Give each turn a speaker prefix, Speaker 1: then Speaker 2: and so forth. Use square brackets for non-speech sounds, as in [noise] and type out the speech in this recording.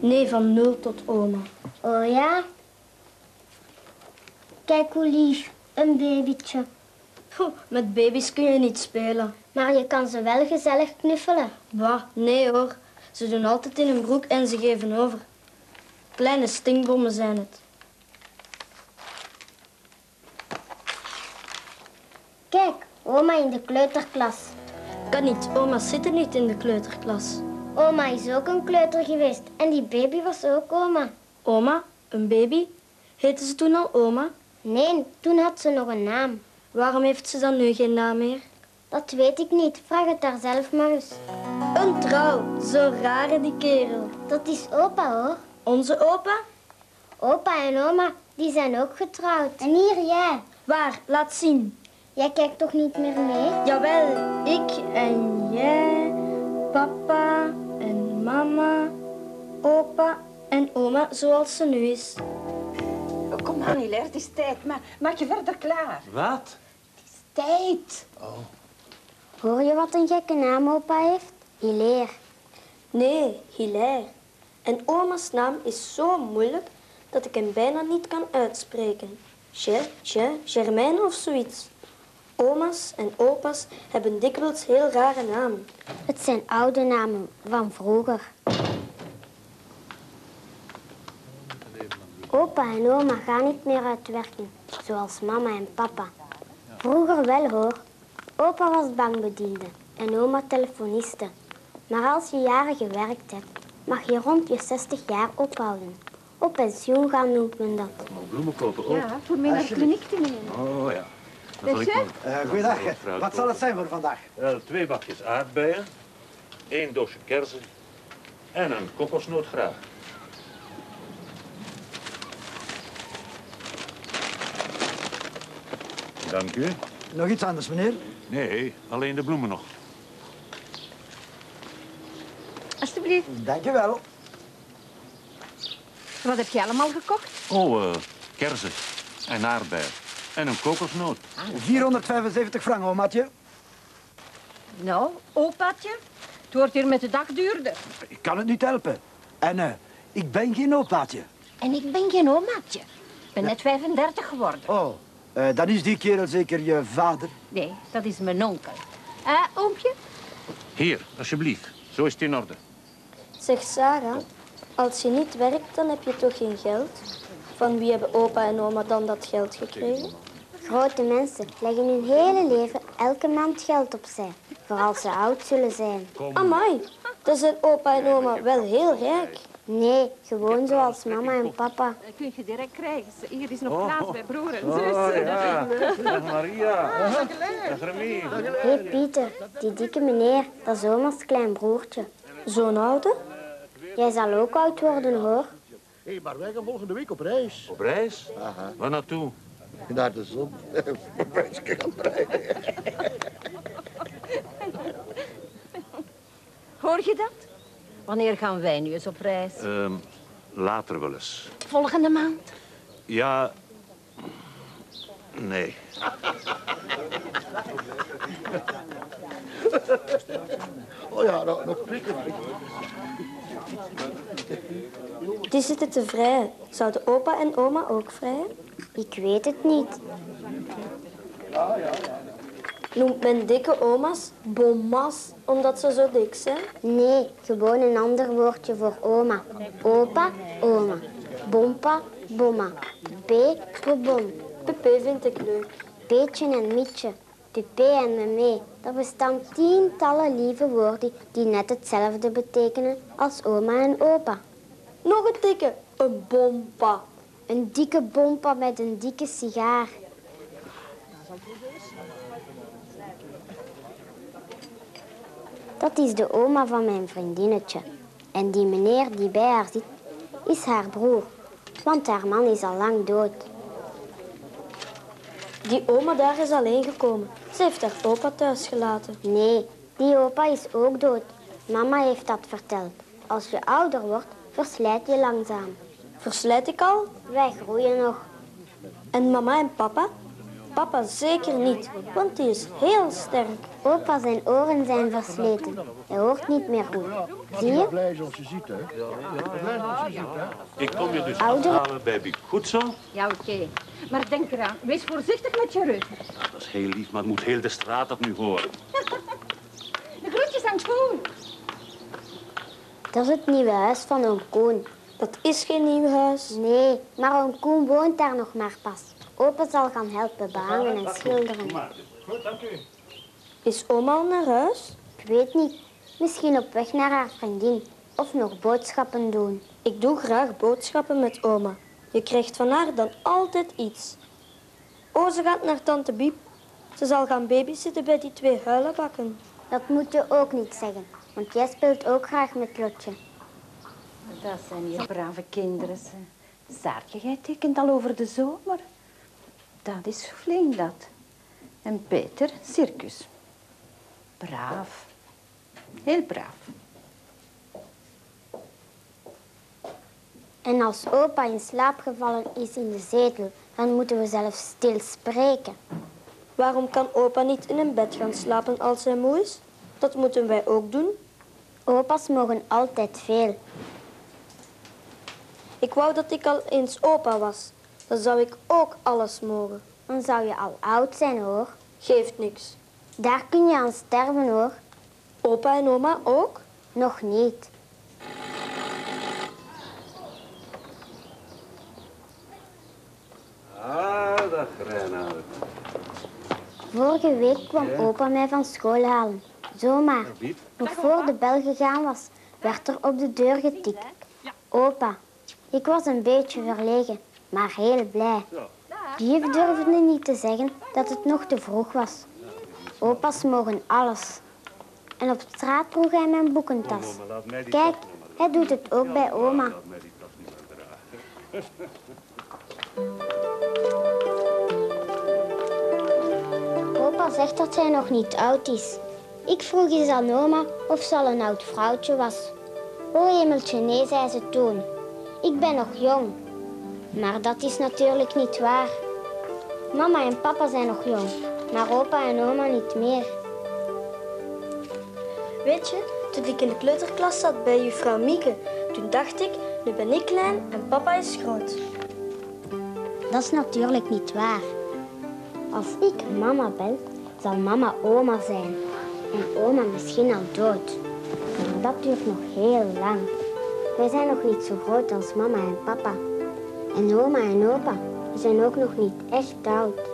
Speaker 1: Nee, van nul tot oma.
Speaker 2: Oh ja? Kijk hoe lief, een babytje.
Speaker 1: Goh, met baby's kun je niet spelen.
Speaker 2: Maar je kan ze wel gezellig knuffelen.
Speaker 1: Bah, nee hoor. Ze doen altijd in hun broek en ze geven over. Kleine stinkbommen zijn het.
Speaker 2: Kijk, oma in de kleuterklas.
Speaker 1: Kan niet, oma zit er niet in de kleuterklas.
Speaker 2: Oma is ook een kleuter geweest en die baby was ook oma.
Speaker 1: Oma, een baby? Heette ze toen al oma?
Speaker 2: Nee, toen had ze nog een naam.
Speaker 1: Waarom heeft ze dan nu geen naam meer?
Speaker 2: Dat weet ik niet. Vraag het haar zelf maar eens.
Speaker 1: Een trouw, zo rare die kerel.
Speaker 2: Dat is opa hoor.
Speaker 1: Onze opa?
Speaker 2: Opa en oma, die zijn ook getrouwd. En hier jij.
Speaker 1: Waar? Laat zien.
Speaker 2: Jij kijkt toch niet meer mee?
Speaker 1: Jawel, ik en jij, papa mama, opa en oma zoals ze nu is.
Speaker 3: Oh, kom aan, Hilaire, het is tijd. Maar maak je verder klaar.
Speaker 4: Wat?
Speaker 3: Tijd.
Speaker 2: Hoor je wat een gekke naam opa heeft? Hilaire.
Speaker 1: Nee, Hilaire. En oma's naam is zo moeilijk dat ik hem bijna niet kan uitspreken. Ger, Ger, Germaine of zoiets. Oma's en opa's hebben dikwijls heel rare namen.
Speaker 2: Het zijn oude namen van vroeger. Opa en oma gaan niet meer uit werken, zoals mama en papa. Vroeger wel hoor. Opa was bankbediende en oma telefoniste. Maar als je jaren gewerkt hebt, mag je rond je 60 jaar ophouden. Op pensioen gaan noemt men dat.
Speaker 4: Bloemen kopen ook.
Speaker 3: Ja, voor mij naar de kliniek te nemen.
Speaker 4: Oh ja. Dat zal ik
Speaker 3: Zeg.
Speaker 4: wel.
Speaker 5: Eh goeiedag. Wat zal het zijn voor vandaag?
Speaker 4: Wel, twee bakjes aardbeien, één doosje kersen en een kokosnoot graag. Dank u.
Speaker 5: Nog iets anders, meneer?
Speaker 4: Nee, alleen de bloemen nog.
Speaker 3: Alsjeblieft.
Speaker 5: Dank je wel.
Speaker 3: Wat heb je allemaal gekocht?
Speaker 4: Oh, eh kersen en aardbeien en een kokosnoot.
Speaker 5: 475 frank, omaatje.
Speaker 3: Nou, opaatje. Het wordt hier met de dag duurder.
Speaker 5: Ik kan het niet helpen. En eh, ik ben geen opaatje.
Speaker 3: En ik ben geen omaatje. Ik ben net 35 geworden.
Speaker 5: Oh, eh, dan is die kerel zeker je vader.
Speaker 3: Nee, dat is mijn onkel. Eh, oompje?
Speaker 4: Hier, alsjeblieft. Zo is het in orde.
Speaker 1: Zeg Sarah, als je niet werkt, dan heb je toch geen geld? Van wie hebben opa en oma dan dat geld gekregen?
Speaker 2: Grote mensen leggen hun hele leven elke maand geld opzij. Voor als ze oud zullen zijn.
Speaker 1: Amai, dan zijn opa en oma wel heel rijk.
Speaker 2: Nee, gewoon zoals mama en papa.
Speaker 3: Dat kun je direct krijgen. Hier is nog
Speaker 4: Oh.
Speaker 3: plaats bij broer en
Speaker 4: Oh
Speaker 3: zus.
Speaker 4: ja, dag Maria. Dag Remy.
Speaker 2: Hé hey Pieter, die dikke meneer, dat is oma's klein broertje.
Speaker 1: Zo'n oude?
Speaker 2: Jij zal ook oud worden hoor.
Speaker 6: Hé, maar wij gaan volgende week op reis.
Speaker 4: Op reis? Waar naartoe?
Speaker 6: Naar de zon. Gaan. [laughs]
Speaker 3: Hoor je dat? Wanneer gaan wij nu eens op reis?
Speaker 4: Ehm, later wel eens.
Speaker 3: Volgende maand.
Speaker 4: Ja. Nee.
Speaker 6: Oh ja, nog, nog prikken.
Speaker 1: Die zitten te vrijen. Zouden opa en oma ook vrijen?
Speaker 2: Ik weet het niet.
Speaker 1: Noemt men dikke oma's bommas omdat ze zo dik zijn?
Speaker 2: Nee, gewoon een ander woordje voor oma. Opa, oma. Bompa, bomma. B, bobon.
Speaker 1: Pepe vind ik leuk.
Speaker 2: Peetje en mietje. Pipé en memé. Er bestaan tientallen lieve woorden die net hetzelfde betekenen als oma en opa.
Speaker 1: Nog een dikke, een bompa.
Speaker 2: Een dikke bompa met een dikke sigaar. Dat is de oma van mijn vriendinnetje. En die meneer die bij haar zit, is haar broer. Want haar man is al lang dood.
Speaker 1: Die oma daar is alleen gekomen. Ze heeft haar opa thuis gelaten.
Speaker 2: Nee, die opa is ook dood. Mama heeft dat verteld. Als je ouder wordt, verslijt je langzaam.
Speaker 1: Verslijt ik al?
Speaker 2: Wij groeien nog.
Speaker 1: En mama en papa? papa zeker niet, want die is heel sterk.
Speaker 2: Opa zijn oren zijn versleten. Hij hoort niet meer goed. Zie je?
Speaker 6: Blij zoals je ziet, hè? Blij zoals je ziet, hè?
Speaker 4: Ik kom je dus
Speaker 2: Ouder-
Speaker 4: afhalen bij Biek. Goed zo?
Speaker 3: Ja, oké. Maar denk eraan, wees voorzichtig met je rug.
Speaker 4: Dat is heel lief, maar het moet heel de straat dat nu horen. [laughs]
Speaker 3: De groetjes aan schoen.
Speaker 2: Dat is het nieuwe huis van oom Koen.
Speaker 1: Dat is geen nieuw huis.
Speaker 2: Nee, maar oom Koen woont daar nog maar pas. Opa zal gaan helpen behangen en schilderen.
Speaker 1: Is oma al naar huis?
Speaker 2: Ik weet niet. Misschien op weg naar haar vriendin. Of nog boodschappen doen.
Speaker 1: Ik doe graag boodschappen met oma. Je krijgt van haar dan altijd iets. Oh, ze gaat naar tante Biep. Ze zal gaan babysitten bij die twee huilenbakken.
Speaker 2: Dat moet je ook niet zeggen. Want jij speelt ook graag met Lotje.
Speaker 7: Dat zijn hier brave kinderen. Saartje, jij tekent al over de zomer. Dat is flink dat. En Peter, circus. Braaf. Heel braaf.
Speaker 2: En als opa in slaap gevallen is in de zetel, dan moeten we zelfs stil spreken.
Speaker 1: Waarom kan opa niet in een bed gaan slapen als hij moe is? Dat moeten wij ook doen.
Speaker 2: Opa's mogen altijd veel.
Speaker 1: Ik wou dat ik al eens opa was. Dan zou ik ook alles mogen.
Speaker 2: Dan zou je al oud zijn hoor.
Speaker 1: Geeft niks.
Speaker 2: Daar kun je aan sterven hoor.
Speaker 1: Opa en oma ook?
Speaker 2: Nog niet.
Speaker 4: Ah, dag Reinoud.
Speaker 2: Vorige week kwam opa mij van school halen. Zomaar. Nog voor de bel gegaan was, werd er op de deur getikt. Opa. Ik was een beetje verlegen, maar heel blij. De juf durfde niet te zeggen dat het nog te vroeg was. Opa's mogen alles. En op straat droeg hij mijn boekentas. Kijk, hij doet het ook bij oma. Opa zegt dat zij nog niet oud is. Ik vroeg eens aan oma of ze al een oud vrouwtje was. O hemeltje, nee, zei ze toen. Ik ben nog jong. Maar dat is natuurlijk niet waar. Mama en papa zijn nog jong, maar opa en oma niet meer.
Speaker 1: Weet je, toen ik in de kleuterklas zat bij juffrouw Mieke, toen dacht ik, nu ben ik klein en papa is groot.
Speaker 2: Dat is natuurlijk niet waar. Als ik mama ben, zal mama oma zijn. En oma misschien al dood. Maar dat duurt nog heel lang. Wij zijn nog niet zo groot als mama en papa. En oma en opa zijn ook nog niet echt oud.